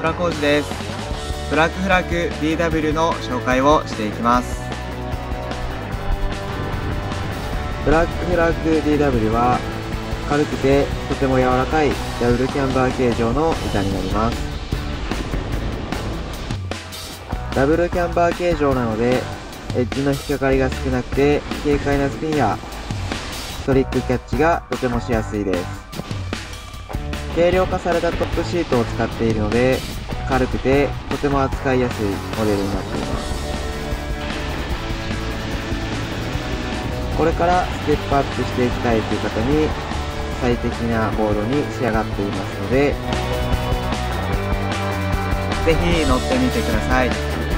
村浩二です。ブラックフラッグ DW の紹介をしていきます。ブラックフラッグ DW は軽くてとても柔らかいダブルキャンバー形状の板になります。ダブルキャンバー形状なのでエッジの引っかかりが少なくて軽快なスピンやトリックキャッチがとてもしやすいです。軽量化されたトップシートを使っているので軽くてとても扱いやすいモデルになっています。これからステップアップしていきたいという方に最適なボードに仕上がっていますのでぜひ乗ってみてください。